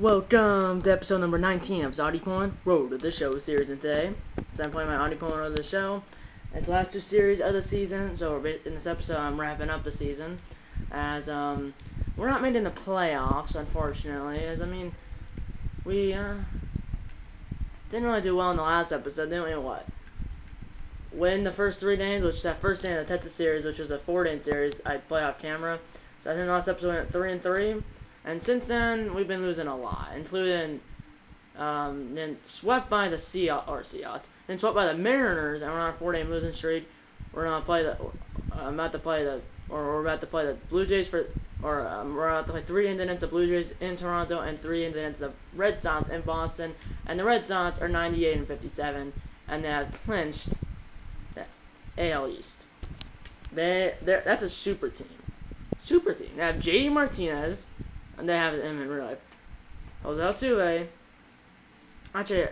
Welcome to episode number 19 of Zoddy Porn Road to the Show series, and today, so I'm playing my Audi Porn Road to the Show. It's the last two series of the season, so in this episode I'm wrapping up the season, as, um, we're not made in the playoffs, unfortunately, as, I mean, we, uh, didn't really do well in the last episode, didn't we, what? Win the first three games, which that first day of the Texas series, which was a four-day series, I play off camera, so I think the last episode went 3 and 3, and since then, we've been losing a lot, including um, then swept by the Seahawks, or Seahawks, then swept by the Mariners, and we're on a four-day losing streak. We're gonna play the, I'm about to play the, or we're about to play the Blue Jays for, or um, we're about to play three against the Blue Jays in Toronto and three against the Red Sox in Boston, and the Red Sox are 98 and 57, and they have clinched the AL East. They, that's a super team, super team. They have JD Martinez and they have him in real life. Jose Altuve. Actually,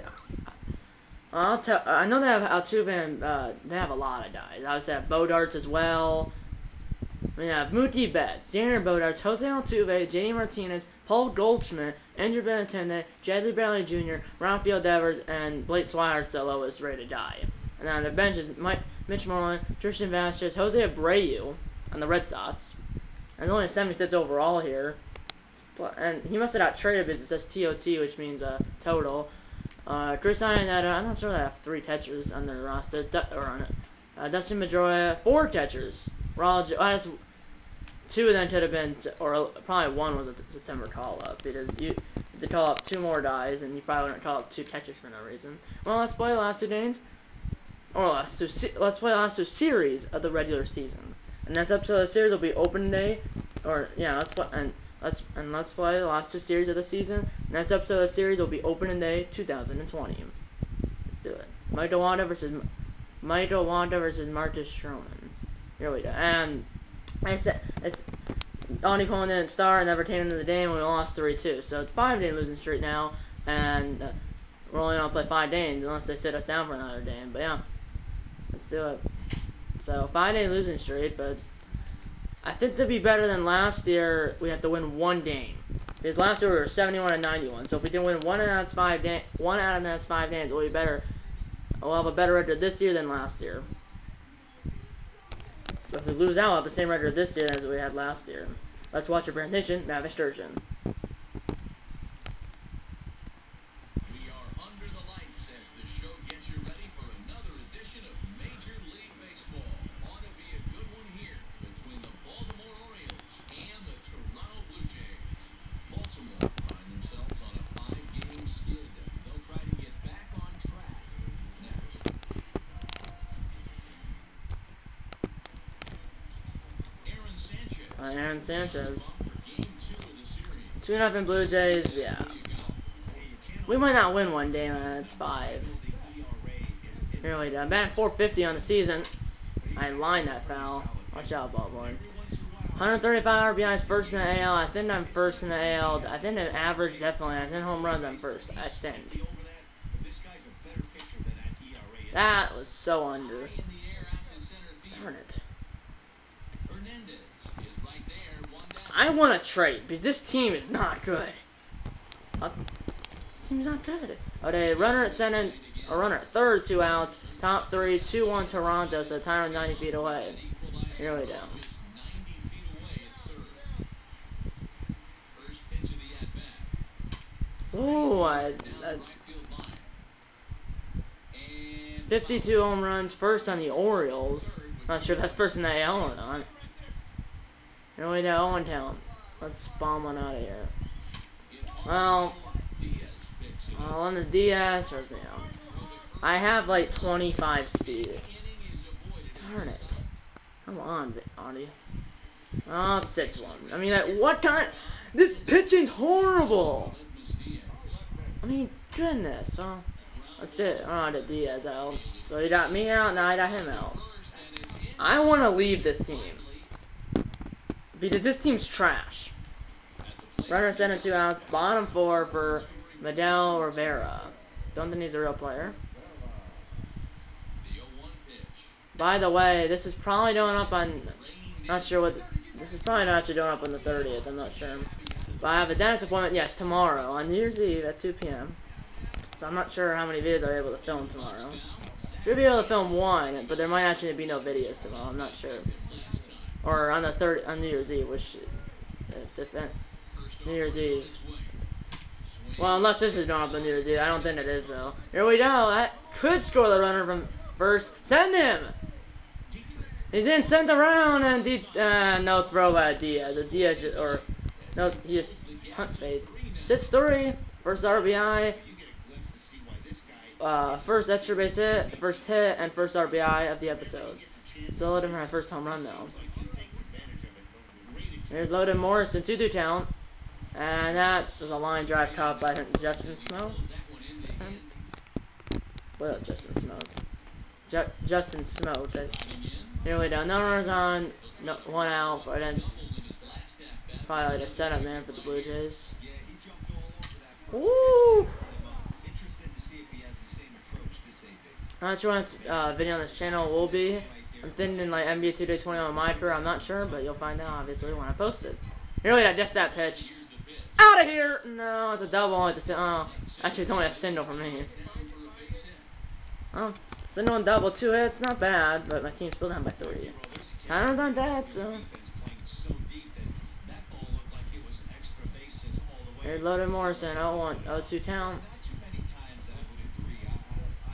I'll tell. I know they have Altuve and uh, they have a lot of guys. I Obviously, have Bogaerts as well. We have Mookie Betts, Daniel Bogaerts, Jose Altuve, J.D. Martinez, Paul Goldschmidt, Andrew Benintendi, Jackie Bradley Jr., Rafael Devers, and Blake Swihart still lowest rated guy. And on the bench is Mike, Mitch Moreland, Christian Vazquez, Jose Abreu on the Red Sox. And only 76 overall here and he must have got traded because it says TOT, which means uh, total. Uh, Chris Iannetta, I'm not sure they have three catchers on their roster, du or on it. Uh, Dustin Pedroia, four catchers. Raul, uh, two of them could have been, or probably one was a September call-up, because you to call up two more guys, and you probably wouldn't call up two catchers for no reason. Well, let's play the last two games, or last two, let's play the last two series of the regular season. And next episode of the series will be open day, or, yeah, let's play, and Let's and let's play the last two series of the season. Next episode of the series will be opening day 2020. Let's do it. Michael Wanda versus Michael Wanda versus Marcus Stroman. Here we go. And I said it's Donnie Coleman didn't start and never came into the game. And we lost 3-2. So it's five day losing streak now, and uh, we're only gonna play five games unless they sit us down for another game. But yeah, let's do it. So five day losing streak, but I think to be better than last year, we have to win one game. Because last year we were 71 and 91. So if we can win one out of five games, one out of the five games, we'll be better. We'll have a better record this year than last year. But if we lose out, we'll have the same record this year as we had last year. Let's watch a presentation, Mavish Sturgeon. Aaron Sanchez. 2 nothing Blue Jays, yeah. We might not win one game, and it's 5. Here we uh, go. I'm batting 450 on the season. I lined that foul. Watch out, ball boy. 135 RBIs first in the AL. I think I'm first in the AL. I think the average definitely. I think home runs I'm first. I think. That was so under. Darn it. I want to trade because this team is not good. Uh, team's not good. Okay, runner at center, a runner at third, two outs. Top three, two one Toronto, so Tyron 90 feet away. Here we go. Ooh, I, I, 52 home runs, first on the Orioles. Not sure that's first in the AL or not. No, we got Owen Town. Let's bomb one out of here. Well, uh, well on the DS or know, I have like 25 speed. Darn it! Come on, Audi. Oh, 6-1. I mean, like, what kind? This pitching's horrible. I mean, goodness. Oh, that's it. Oh, the Diaz out. So he got me out, now I got him out. I want to leave this team. Because this team's trash. Runner center two outs, bottom four for Medel Rivera. Don't think he's a real player. By the way, this is probably going up on, not sure what, this is probably not actually going up on the 30th, I'm not sure. But I have a dentist appointment, yes, tomorrow, on New Year's Eve at 2 p.m. So I'm not sure how many videos I'm able to film tomorrow. Should be able to film one, but there might actually be no videos tomorrow, I'm not sure. Or on the third, on New Year's Eve, which, if, New Year's Eve. Well, unless this is not up on New Year's Eve. I don't think it is, though. Here we go. That could score the runner from first. Send him! He's in sent around, and D uh, no throw by Diaz. The Diaz just, or, no, he just hunt space. Sit story, first RBI, uh, first extra base hit, first hit, and first RBI of the episode. Still let him have first home run, though. There's Logan Morrison, 2-2 count. And that's a line drive caught by Justin Smoak. Well, Justin Smoak. Ju Justin Smoak. Here we go. No runners on, no, one out, but it's probably a setup man for the Blue Jays. Woo! I'm not sure what uh, video on this channel will be. I'm thinking like NBA 2K21 on my career. I'm not sure, but you'll find out obviously when I post it. Really, I. Just that pitch. Out of here! No, it's a double. It's a, oh, actually, it's only a single for me. Oh, single and double, two hits, not bad, but my team's still down by three. I don't done that, so. Here's Logan Morrison, 0-1, 0-2 count.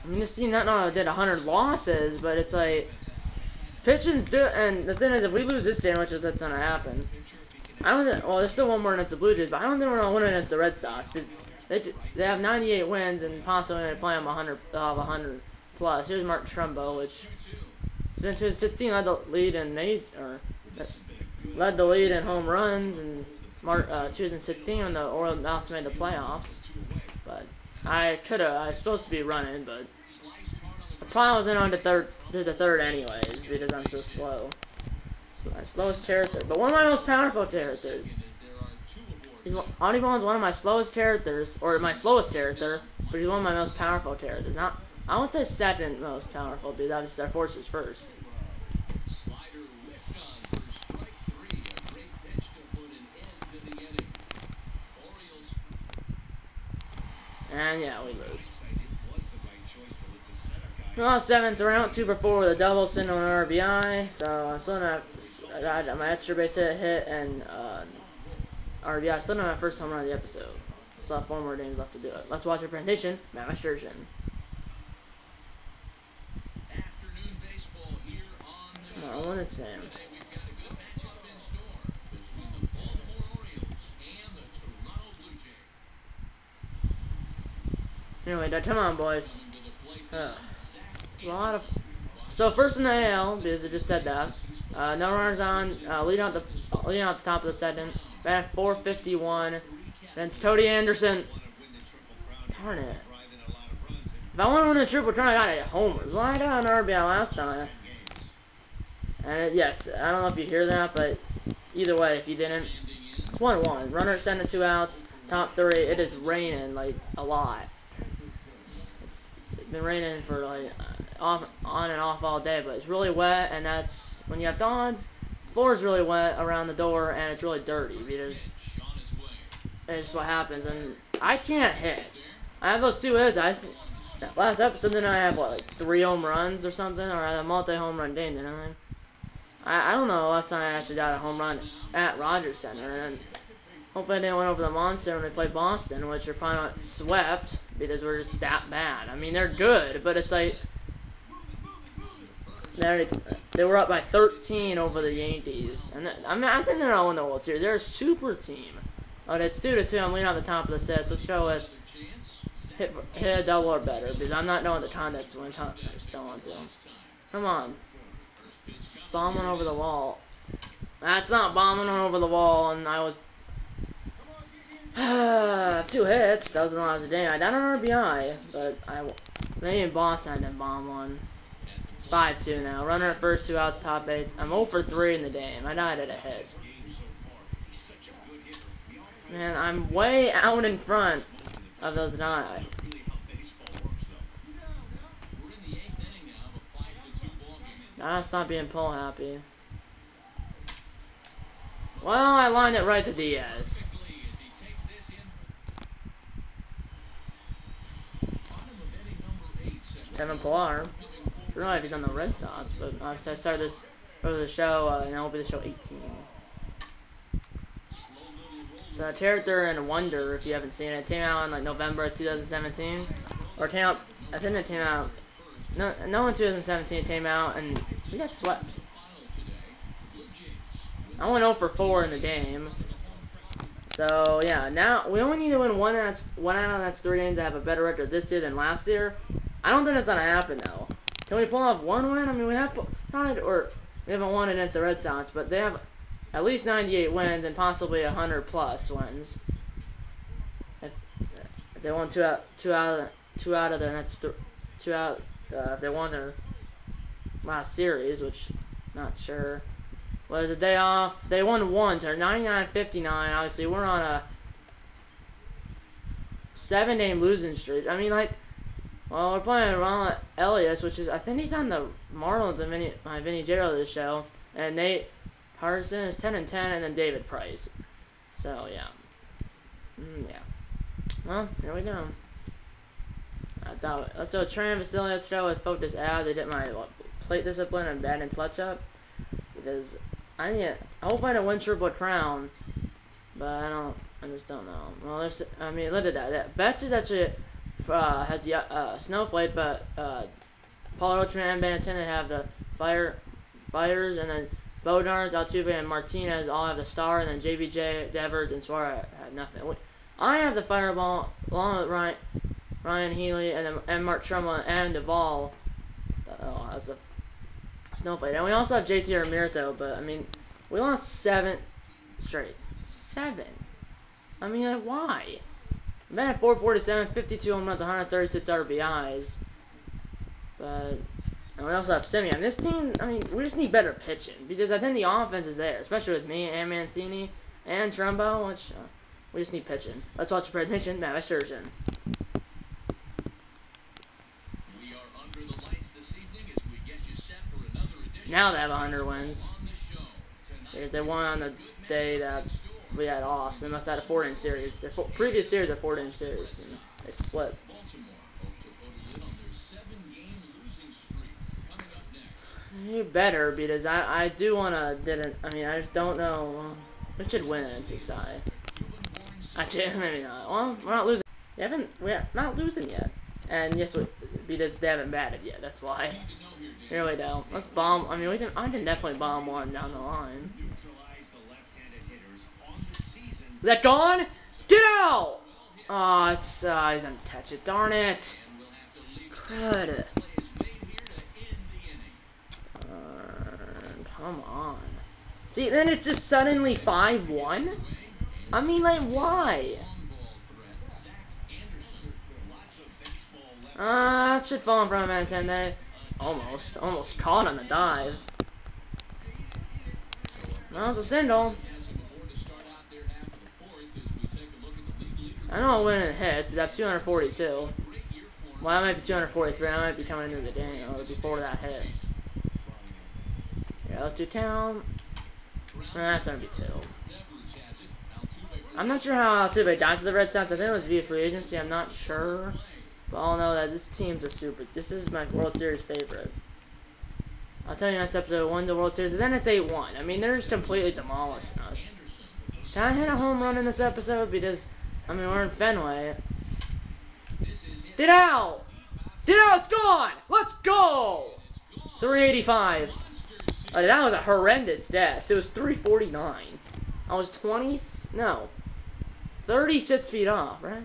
I mean, this team not only did 100 losses, but it's like, pitching, and the thing is, if we lose this game, which is that's gonna happen, I don't think, well, there's still one more against the Blue Jays, but I don't think we're to win against the Red Sox. They, they have 98 wins and possibly to play them 100, uh, 100 plus. Here's Mark Trumbo, which since 2016 led the lead in they or led the lead in home runs and Mark uh, 2016 when the Orioles made the playoffs. But I could have, I was supposed to be running, but wasn't on the third, to the third anyways because I'm so slow my slowest character, but one of my most powerful characters. He's Audubon's one of my slowest characters, or my slowest character, but he's one of my most powerful characters. Not, I won't say second most powerful, because obviously our force is first. And yeah, we lose. Well, seventh round, two for four with a double, single, and RBI. So I'm still not I got my extra base hit, hit and uh, RBI. Still not my first home run of the episode. Still have four more games left to do it. Let's watch our presentation. Matt Masturgeon. Marlon is him. Anyway, come on, boys. Uh, a lot of. So first in the AL, because I just said that. Uh, no runners on, uh, leading out the leading out the top of the second. Back 451. Then it's Cody Anderson. Darn it. If I want to win a triple crown, I got a homer. Well, I got an RBI last time. And it, yes, I don't know if you hear that, but either way, if you didn't, it's 1-1. Runner sending two outs, top three. It is raining, like, a lot. Been raining for, like, off on and off all day, but it's really wet, and that's when you have dogs, the floor is really wet around the door and it's really dirty because it's what happens. And I can't hit. I have those two hits. I last episode then I have what like three home runs or something, or I had a multi home run game. Didn't I? I I don't know. Last time I actually got a home run at Rogers Center, and hopefully I didn't went over the monster when they played Boston, which are probably not swept because we're just that bad. I mean they're good, but it's like they they were up by 13 over the Yankees, and I mean I think they're not win the World Series. They're a super team. But it's two to two. I'm leaning on the top of the set. Let's go with hit hit a double or better because I'm not knowing the context when I'm still on to. Come on, bombing over the wall. That's not bombing over the wall, and I was two hits. That was the last day. I got an RBI, but I maybe in Boston I didn't bomb one. 5-2 now. Runner at first, two outs, top base. I'm 0 for 3 in the game. I died at a hit. Man, I'm way out in front of those guys. Gotta stop being pull happy. Well, I lined it right to Diaz. Kevin Pillar. I don't know if he's on the Red Sox, but I started this over the show, uh, and that will be the show 18. So Character and Wonder, if you haven't seen it, it came out in like November 2017, or came out. I think it came out. No, no, in 2017 it came out, and we got swept. I went 0 for 4 in the game. So yeah, now we only need to win one out one out of next three games to have a better record this year than last year. I don't think it's gonna happen though. Can we pull off one win? I mean, we have not or we haven't won against the Red Sox, but they have at least 98 wins and possibly 100 plus wins. If, if they won two out two out of two out of their next th two out uh, if they won their last series, which not sure was a day off. They won once, or 99-59. Obviously, we're on a seven-game losing streak. I mean, like, well, we're playing Roenis Elias, which is, I think he's on the Marlins and Vinny, my Vinny Gerald show, and Nate Patterson is 10 and 10, and then David Price. So, yeah. Mm, yeah. Well, here we go. I thought, let's go Tran Vasilius show with Focus Ad. They did my plate discipline and batting touch up. Because I need, I hope I don't win Triple Crown, but I don't, I just don't know. Well, there's, I mean, look at that. that Betts is actually, uh, has the, uh, Snowflake, but, uh, Paul Roachman and Benintendi have the Fire, Fires, and then Bodnar, Altuve, and Martinez all have the star, and then JBJ, Devers, and Suarez have nothing. I have the Fireball, along with Ryan, Ryan Healy, and then and Mark Trumbo, and Duvall. Oh, that's a Snowflake. And we also have JT Realmuto, but, I mean, we lost seven straight. Seven. I mean, like, why? I'm at 447, 52 home runs, 136 RBIs. But, and we also have Semien. This team, I mean, we just need better pitching. Because I think the offense is there, especially with me and Mancini and Trumbo, which, uh, we just need pitching. Let's watch the presentation. Matt Sturgeon. Now they have 100 wins. Because they won on the day that we had off. So they must have had a 4 series. Their previous series a 4 series. And they split. You better because I I do wanna didn't I mean I just don't know uh, we should win NC side. Actually maybe not. Well we're not losing. We haven't we're not losing yet. And yes we, because they haven't batted yet, that's why. We go. Let's bomb. I mean, we can. I can definitely bomb one down the line. Is that gone? Get out! Oh, it's, uh, he's gonna catch it. Darn it. Good. Uh, come on. See, then it's just suddenly 5-1? I mean, like, why? Ah, uh, should fall in front of Benintendi. Almost. Almost caught on the dive. That was a single. I know I went in hits, but that's 242. Well, I might be 243. I might be coming into the game or before that hit. Yeah, let's do count. That's gonna be two. I'm not sure how Altuve got to the Red Sox. I think it was via free agency. I'm not sure. But I'll know that this team's a super. This is my World Series favorite. I'll tell you next episode won the World Series, and then it's 8-1. I mean, they're just completely demolishing us. Can I hit a home run in this episode? Because, I mean, we're in Fenway. Get out! Get out! It's gone! Let's go! 385. Oh, that was a horrendous death. It was 349. I was 20... No. 36 feet off, right?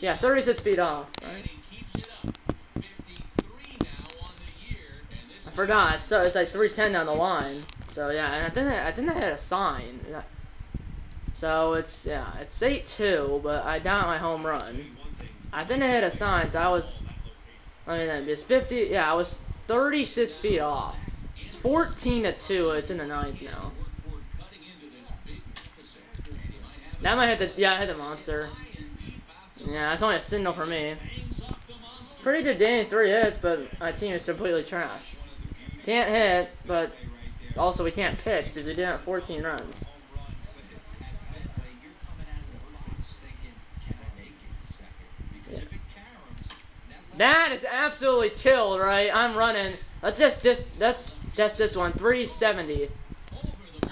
Yeah, 36 feet off. Right? I forgot. So it's like 310 down the line. So yeah, and I think I, I think I had a sign. So it's yeah, it's 8-2, but I down my home run. I think I had a sign, so I was. I mean, it's 50. Yeah, I was 36 feet off. It's 14 to two. It's in the ninth now. That might hit the yeah, I hit the monster. Yeah, that's only a signal for me. Pretty good game, three hits, but my team is completely trash. Can't hit, but also we can't pitch because we did have 14 runs. That is absolutely killed, right? I'm running. Let's just just let's test this one. 370.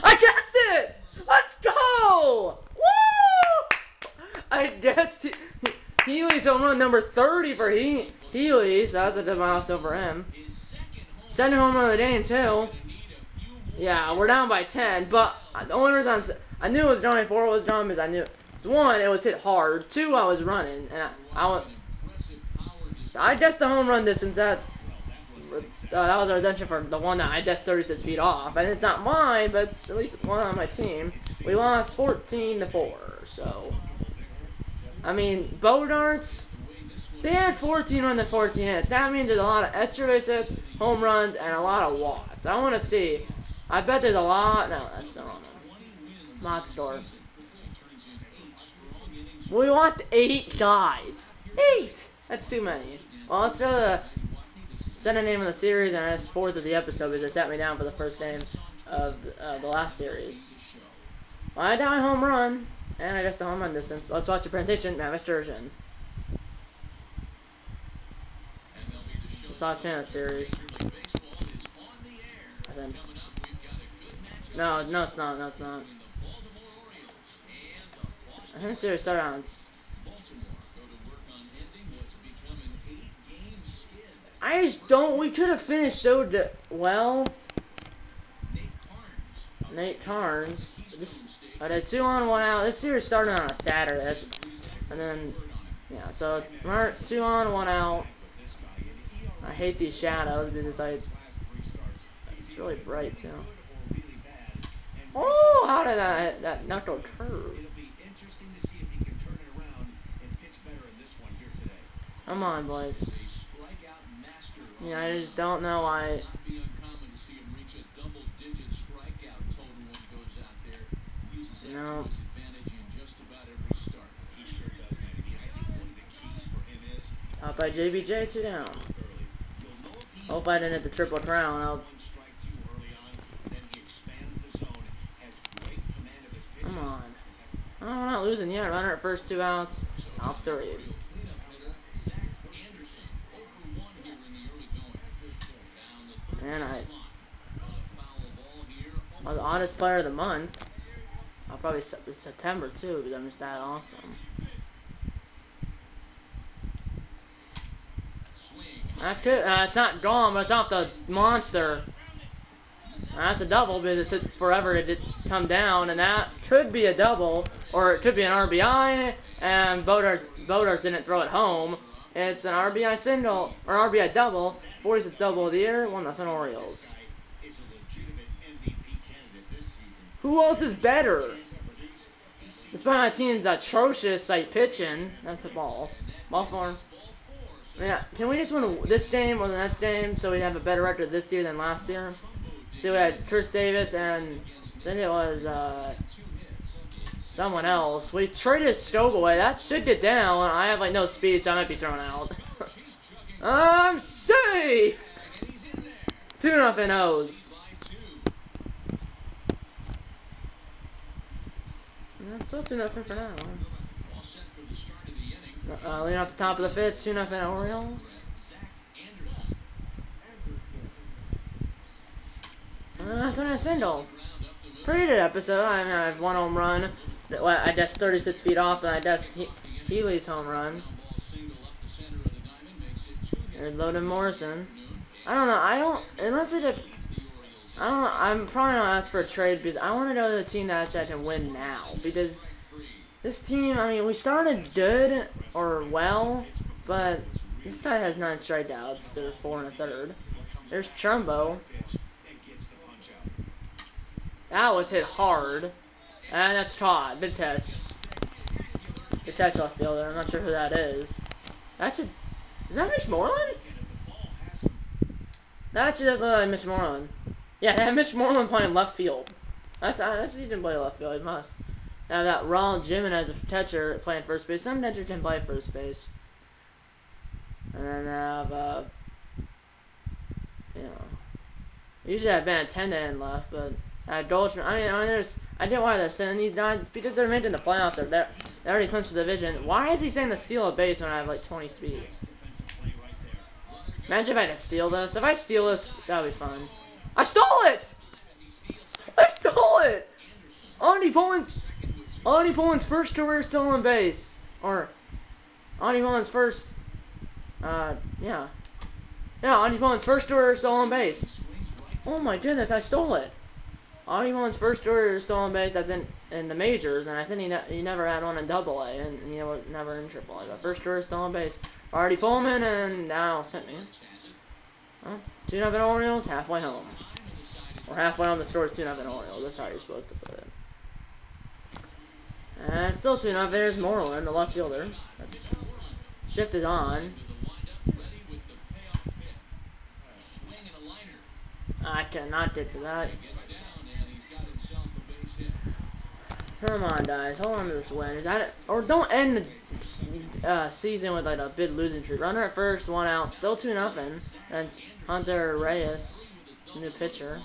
I guessed it. Let's go! Woo! I guessed it. Healy's home run number 30 for he Healy, so that's a good milestone for him. Second home run of the game too. Yeah, we're down by 10, but the only reason I'm, I knew it was Johnny Four was John because I knew one, it was hit hard. Two, I was running, and I, I went. I guess the home run distance. That uh, that was our redemption for the one that I guessed 36 feet off, and it's not mine, but it's at least one on my team. We lost 14 to four, so. I mean, Bodarts, they had 14 runs in 14 hits. That means there's a lot of extra base hits, home runs, and a lot of walks. I want to see. I bet there's a lot. No, that's not on Mod store. We want eight guys. Eight! That's too many. Well, let's throw the send a name of the series and it's fourth of the episode because it set me down for the first names of uh, the last series. Well, I die home run, and I guess the home run distance. Let's watch the presentation, Matt Sturgeon. Last Chance series. I think. No, no, it's not. No, it's not. I think series started on. I just don't. We could have finished so well. Nate Karns. I did two on one out. This series started on a Saturday, and then yeah. So two on one out. I hate these shadows because I, it's really bright too. Oh, how did that that knuckle curve? Come on, boys. Yeah, I just don't know why. No. Up by JBJ, two down. Hope I didn't hit the triple crown. I'll Come on. Oh, we're not losing yet. Runner at first, two outs. Off the read. And I was the honest player of the month. I'll probably September too because I'm just that awesome. That could, uh, it's not gone, but it's off the monster. That's a double because it took forever to come down, and that could be a double, or it could be an RBI, and Bodars, Bodars didn't throw it home. It's an RBI single, or RBI double, 46th double of the year, 1 nothing Orioles. Who else is better? Despite my team's atrocious, like, pitching, that's a ball. Ball form. Yeah, can we just win this game or the next game so we have a better record this year than last year? So we had Chris Davis and then it was uh, someone else. We traded Stoke away. That should get down. I have like no speed, so I might be thrown out. I'm safe. Two nothing O's. That's still two nothing for now. Uh, leading off the top of the fifth, two nothing Orioles. Uh, so a single. Pretty good episode. I mean, I have one home run. I guess 36 feet off, and I guess he Healy's home run. There's Logan Morrison. I don't know. I don't unless it. I don't know. I'm probably not ask for a trade because I want to go to the team that actually can win now because this team. I mean, we started good or well, but this guy has nine strikeouts. There's four and a third. There's Trumbo. That was hit hard. And that's Todd. Big test. Big test off fielder. I'm not sure who that is. That's a. Is that Mitch Moreland? That actually does look like Mitch Moreland. Yeah, that Mitch Moreland playing left field. That's uh, that's he didn't play left field. He must. Now that Ronald Jimenez a catcher playing first base. Some catchers can play first base. And then I have uh, you know, usually I have Benintendi in left, but uh, Goldschmidt. I mean, I mean, there's. I get why they're sending these guys because they're making the playoffs. They're, they already clinched the division. Why is he saying to steal a base when I have like 20 speed? Imagine if I to steal this. If I steal this, that would be fun. I stole it! I stole it! Andy Poland's, Andy Poland's first career stolen base. Or, Andy Poland's first, uh, yeah. Yeah, Andy Poland's first career stolen base. Oh my goodness, I stole it. Andy Poland's first career stolen base, that's in, in the majors, and I think he, ne he never had one in double A, and he never, never in triple A. But first career stolen base. Artie Pullman, and now sent me. 2 nothing Orioles, halfway home. Or halfway on the score 2 nothing Orioles. That's how you're supposed to put it. And still 2 nothing. There's Moreland, the left fielder. Shift is on. I cannot get to that. Come on, guys. Hold on to this win. Is that it? Or don't end the uh, season with like a big losing streak. Runner at first, one out. Still 2 nothing. And Hunter Reyes, new pitcher.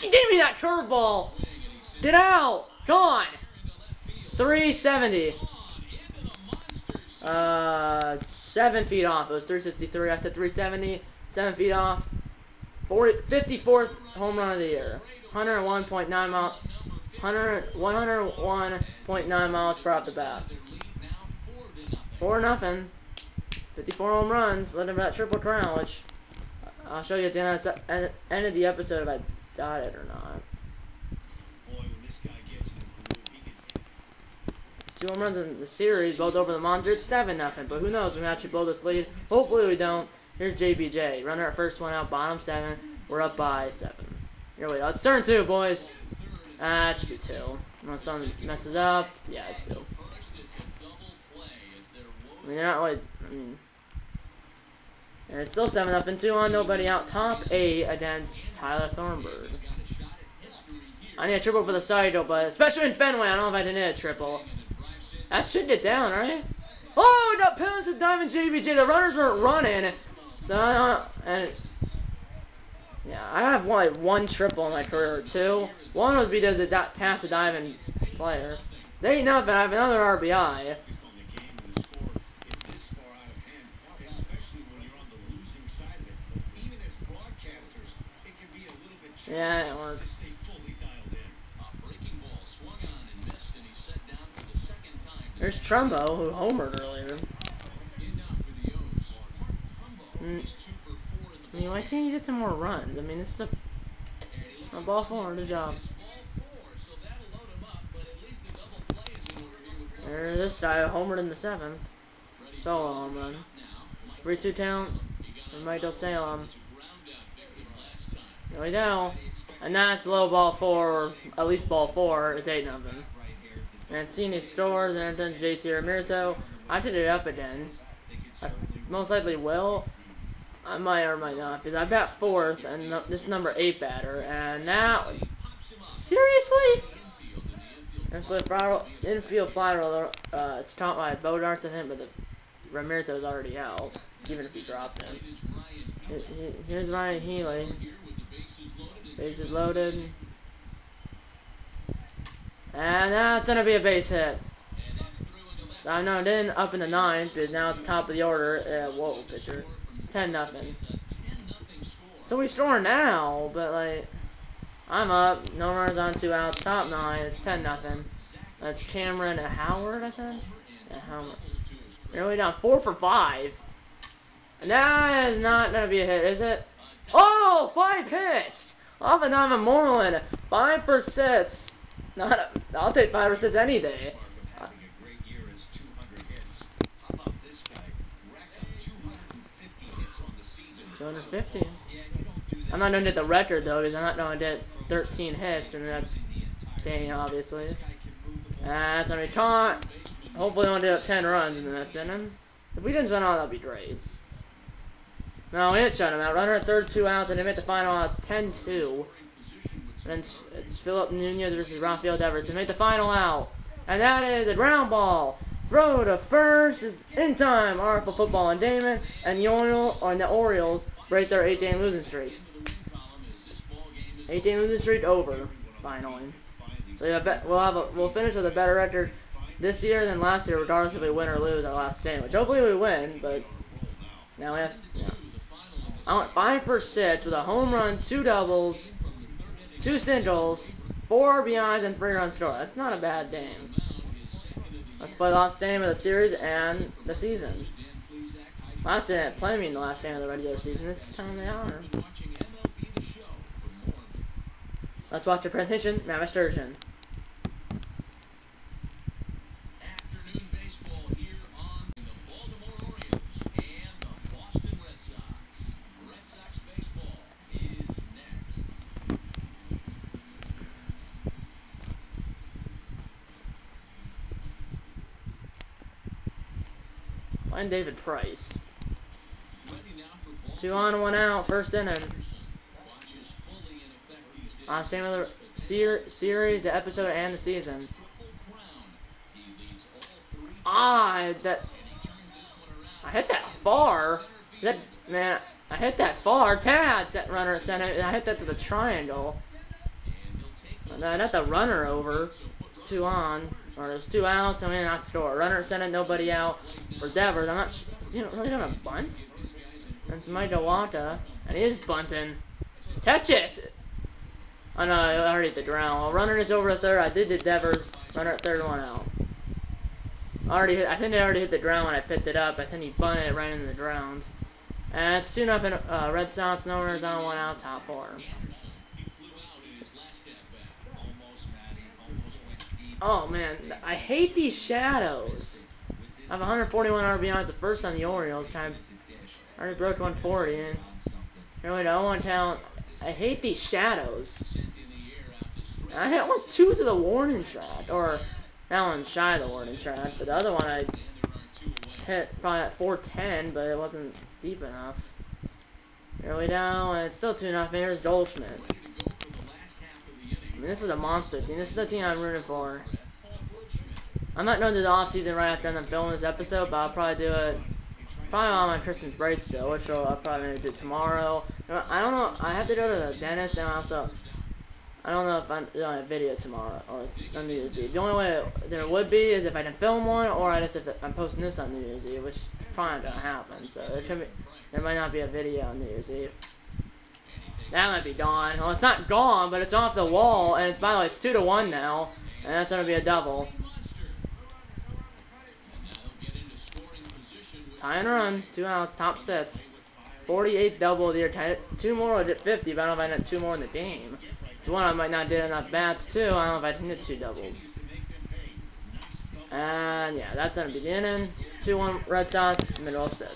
He gave me that curveball. Get out. Gone. 370. Uh, 7 feet off. It was 363. I said 370. 7 feet off. 40, 54th home run of the year. 101.9 miles. 101.9 miles per off the bat. Four nothing. 54 home runs, led him that triple crown, which uh, I'll show you at the end of the, end of the episode if I got it or not. Two home runs in the series, both over the monitor. It's 7 nothing, but who knows? We may actually blow this lead. Hopefully we don't. Here's JBJ. Runner at first one out, bottom 7. We're up by 7. Here we go. It's turn 2, boys. Ah, uh, should be 2. Unless someone messes up. Yeah, it's 2. I mean, they're not like, I mean, and it's still 7 up and 2 on nobody out. Top 8 against Tyler Thornburg. I need a triple for the side, but especially in Fenway, I don't know if I need a triple. That should get down, right? Oh, no, got penalties to Diamond JBJ. The runners weren't running. So, uh, and yeah, I have like one triple in my career, two. One was because it passed a Diamond player. They ain't nothing. I have another RBI. Yeah, it was. There's Trumbo, who homered earlier. I mean, why can't you get some more runs? I mean, this is a, a ball four, good job. There's this guy, homered in the seventh. Solo home run. 3-2 count. And Michael Salem. Here we go. And that's low ball four, at least ball four, it's 8 nothing. Mancini scores, and then JT Realmuto. I did it up again. I most likely will. I might or might not, because I bat fourth, and this number 8 batter, and now... Seriously? Infield fly, uh, it's caught by Bodarts and him, but the Realmuto's already out, even if he dropped him. Here's Ryan Healy. Bases loaded. And that's going to be a base hit. I know it didn't up in the ninth, but now it's top of the order. Uh, whoa, pitcher. 10 nothing. So we score now, but like, I'm up. No runners on two outs. Top nine. It's 10 nothing. That's Cameron and Howard, I think. Yeah, Howard. They're only down four for five. And that is not to be a hit, is it? Oh, five hits! Off and on Moreland. Five for six. Not a, I'll take five or six any day. Uh, 250. I'm not going to get the record though, because I'm not going to get 13 hits, and that's staying obviously. That's gonna be caught. Hopefully, we'll do 10 runs in the next inning. If we didn't run out, that'd be great. No, we didn't shut him out. Runner at third, two outs, and they make the final out 10-2. And it's, it's Philip Nunez versus Rafael Devers to make the final out. And that is a ground ball. Throw to first is in time. Oracle football and Damon and the Orioles, or the Orioles break there, eight-game losing streak. Eight-game losing streak over. Finally. So yeah, we'll have a, we'll finish with a better record this year than last year, regardless if we win or lose our last game. Which hopefully we win, but Now we have. Yeah. I went five for six with a home run, two doubles, two singles, four RBIs, and three runs scored. That's not a bad game. Let's play the last game of the series and the season. Last game, play me in the last game of the regular season. This time they are. Let's watch the presentation. Matt Sturgeon. and David Price. Two on, one out, first inning. On same of the ser series, the episode, and the season. Ah, that I hit that far. That man, I hit that far. Tad, that runner at center. I hit that to the triangle. And I got the runner over. Two on. Or there's two outs, I mean not score. Runner at center, nobody out for Devers. I'm not you know really gonna bunt. It's Dewanta, and he is bunting. Catch it! Oh no, I already hit the ground. Well, runner is over a third. I did the Devers. Runner at third, one out. Already hit, I think I already hit the ground when I picked it up. I think he bunted it right into the ground. And it's 2 nothing. Uh, Red Sox, no runners on, one out, top four. Oh man, I hate these shadows. I have 141 RBIs, the first on the Orioles. Kind of already broke 140. And really, I don't want talent. I hate these shadows. I hit one two to the warning track, or that one shy of the warning track, but the other one I hit probably at 410, but it wasn't deep enough. Here we go, and it's still 2 nothing. Here's Goldschmidt. I mean, this is a monster team. This is the team I'm rooting for. I'm not going to do the off season right after I'm filming this episode, but I'll probably do it probably on my Christmas break still, which I'll probably do tomorrow. Uh, I don't know. I have to go to the dentist and also. I don't know if I'm doing a video tomorrow or on New Year's Eve. The only way there would be is if I didn't film one, or I just if I'm posting this on New Year's Eve, which probably not gonna happen. So there could be, there might not be a video on New Year's Eve. That might be gone. Well, it's not gone, but it's off the wall, and it's by the way, it's two to one now, and that's gonna be a double. Tie and run, two outs, top six. 48 double of the year, two more hit 50, but I don't know if I hit two more in the game. one I might not did enough bats too. I don't know if I hit two doubles. And yeah, that's be the inning. 2-1 Red Sox, middle of six.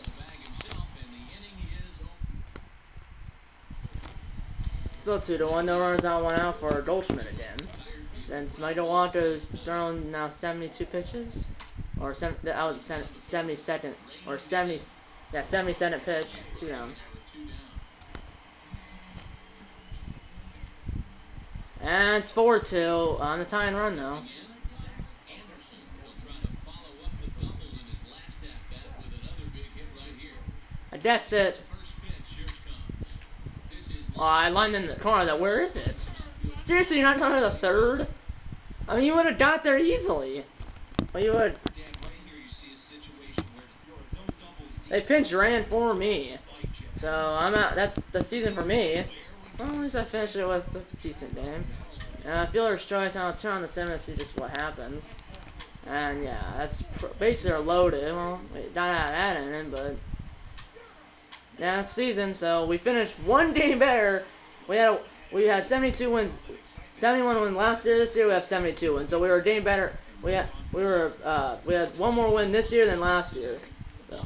Still two to one. No runners on, one out for Goldschmidt again. Then Mike Dewanto's thrown now 72 pitches, or that was 72nd or 70, yeah 72nd pitch, two down. And it's 4-2 on the tying run though. I guessed it. Oh, I lined in the corner. That where is it? Seriously, you're not going to the third? I mean, you would have got there easily. Well, you would. They pinch ran for me. So, I'm out. That's the season for me. Well, at least I finished it with a decent game. Uh, fielder's choice, I'll turn on the sim and see just what happens. And yeah, that's basically loaded. Well, we got out that inning, but yeah, it's season. So we finished one game better. We had we had 72 wins, 71 wins last year. This year we have 72 wins. So we were a game better. We had we were uh, we had one more win this year than last year. So.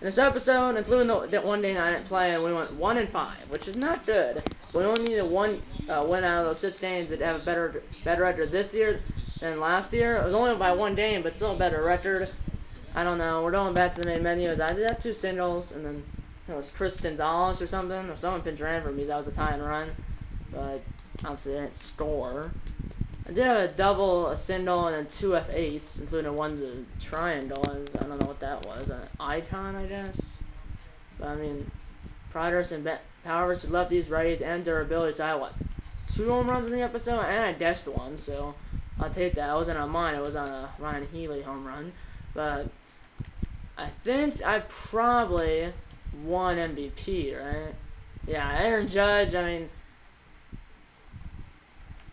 In this episode, including the, that one day I didn't play, we went one and five, which is not good. We only needed one uh, win out of those six games to have a better better record this year than last year. It was only by one game, but still a better record. I don't know. We're going back to the main menu. I did have two singles, and then it was Chris Gonzalez or something, or someone pitched ran for me. That was a tie and run, but obviously they didn't score. I did have a double, a single, and then two F8s, including one the triangle. I don't know what that was, an icon, I guess. But I mean, Priders and Powers lefties, righties, and durability. So I had what two home runs in the episode, and I guessed one, so I'll take that. It wasn't on mine; it was on a Ryan Healy home run. But I think I probably one MVP, right? Yeah, Aaron Judge, I mean,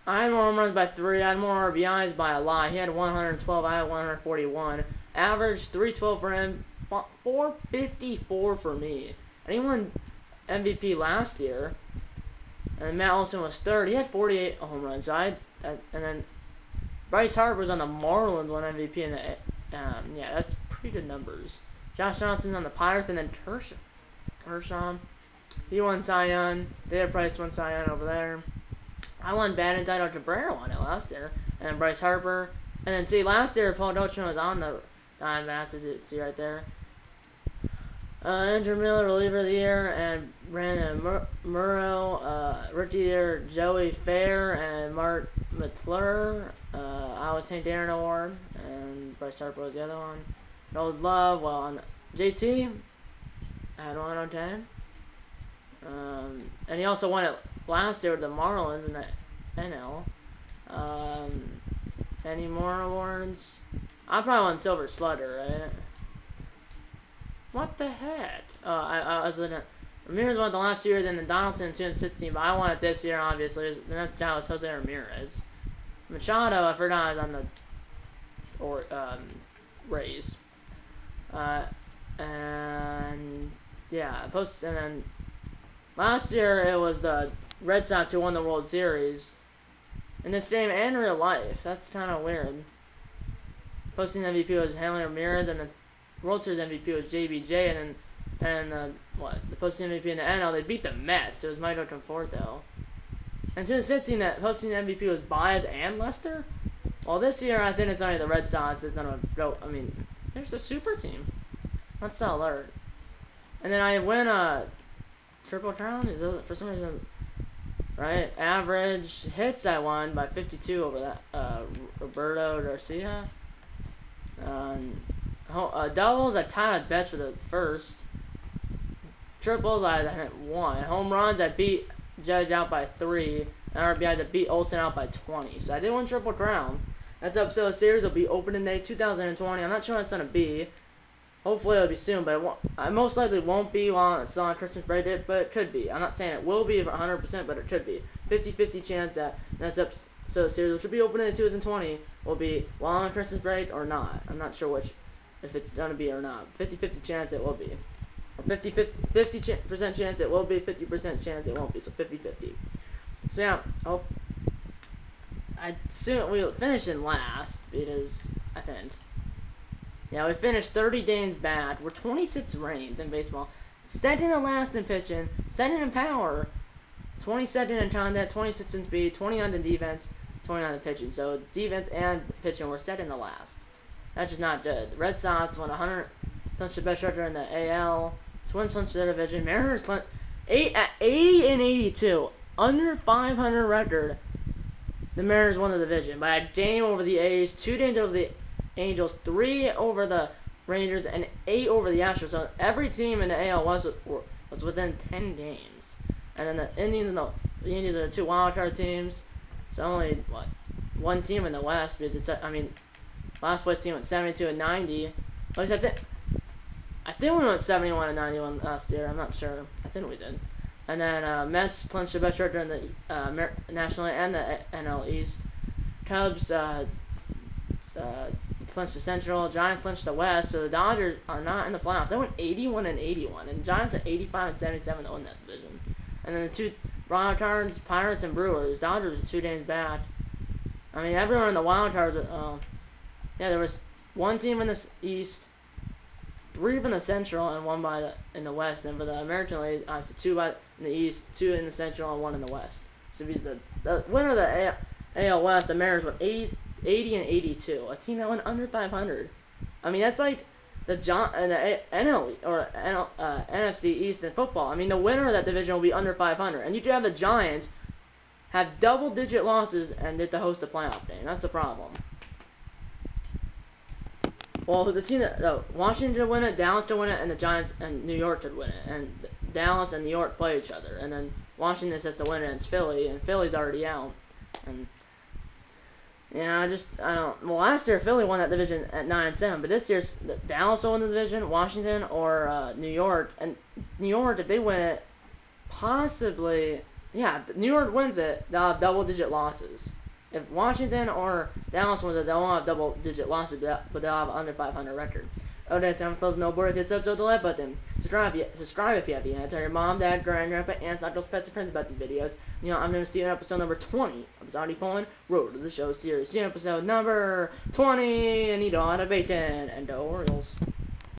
I had more home runs by three. I had more RBIs by a lot. He had 112. I had 141. Average 312 for him. 454 for me. And he won MVP last year. And Matt Olson was third. He had 48 home runs. I, and then Bryce Harper was on the Marlins, won MVP the. Um, yeah, that's pretty good numbers. Josh Johnson's on the Pirates, and then Tersh, Kershaw. He won Cy Young. David Price won Cy Young over there. I won batting title. Cabrera won it last year, and then Bryce Harper. And then see, last year Paul Goldschmidt was on the Diamondbacks. You see right there. Uh, Andrew Miller, reliever of the year, and Brandon Mur Murrow, uh, rookie year, Joey Fair, and Mark McClure. Uh, I was St. Darren Award, and Bryce Harper was the other one. Old Love, well, on JT, I had one on 10. Um, and he also won it last year the Marlins in the NL. Um, any more awards? I probably won Silver Slugger, right? What the heck? Uh, I, I was at Ramirez won the last year, then the Donaldson in 2016, but I won it this year, obviously. And that's Dallas Jose Ramirez. Machado, I forgot, is on the or um, Rays. Uh, and yeah, post and then last year it was the Red Sox who won the World Series. In this game and real life, that's kind of weird. Posting MVP was Hanley Ramirez, and the World Series MVP was JBJ, and then, and uh, what the posting MVP in the NL they beat the Mets. It was Michael Conforto. And 2016, that posting MVP was Baez and Lester. Well, this year I think it's only the Red Sox that's gonna go. I mean, there's the super team. That's the alert. And then I win a triple crown. Is it, for some reason right? Average hits I won by 52 over that uh, Roberto Garcia. Um, uh, doubles I tied Betts for the first. Triples I hit one. Home runs I beat Judge out by three. And RBI I beat Olson out by 20. So I did one triple crown. That's episode series will be opening day 2020. I'm not sure when it's gonna be. Hopefully it'll be soon, but it I uh, most likely won't be while it's on Christmas break, but it could be. I'm not saying it will be 100%, but it could be. 50-50 chance that up. So series, which will be opening in 2020, will be while on Christmas break or not. I'm not sure which, if it's gonna be or not. 50-50 chance it will be. 50 percent chance it will be, 50% chance it won't be. So 50-50. So yeah, I soon we'll finish in last because I think. Yeah, we finished 30 games bad. We're 26 ranked in baseball. Second to last in pitching, second in power, 22nd in contact, 26 in speed, 29 in defense, 29 in pitching. So defense and pitching were second to last. That's just not good. The Red Sox won 100, clinched the best record in the AL. Twins clinched the division. Mariners clinched eight uh, at 80 and 82, under 500 record. The Mariners won the division by a game over the A's, two games over the Angels, three over the Rangers, and eight over the Astros. So every team in the AL was was within 10 games. And then the Indians and the, the Indians are the two wild card teams. So only what one team in the West because it's I mean last place team went 72 and 90. At least I think I think we went 71 and 91 last year. I'm not sure. I think we did. And then uh, Mets clinched the best record in the uh, National and the NL East. Cubs uh, uh, clinched the Central. Giants clinched the West. So the Dodgers are not in the playoffs. They went 81 and 81, and Giants are 85 and 77 to win that division. And then the two wild cards, Pirates and Brewers. Dodgers are two games back. I mean, everyone in the wild cards. Uh, yeah, there was one team in the East, three in the Central, and one by the in the West. And for the American League, uh, so two by in the East, two in the Central, and one in the West. So the the winner of the AL, West, the Mariners went 80, 80 and 82. A team that went under 500. I mean, that's like the John and the NL or NL, uh, NFC East in football. I mean, the winner of that division will be under 500, and you could have the Giants have double-digit losses and get to host a playoff game. That's a problem. Well, the team that uh, Washington to win it, Dallas to win it, and the Giants and New York to win it, and Dallas and New York play each other, and then Washington has to win and Philly, and Philly's already out, and Yeah, I just I don't. Well, last year Philly won that division at nine and seven, but this year Dallas will win the division, Washington or uh, New York, and New York if they win it, possibly yeah, New York wins it, they'll have double digit losses. If Washington or Dallas wins it, they won't have double digit losses, but they'll have under 500 record. Oh, that's time for those no board. To the like button. Subscribe, if you, subscribe if you have yet. Tell your mom, dad, grand, grandpa, aunts, uncles, pets, and friends about these videos. You know, I'm going to see you in episode number 20 of Zombie Pulling Road to the Show series. See you in episode number 20, and eat all out of bacon and Orioles.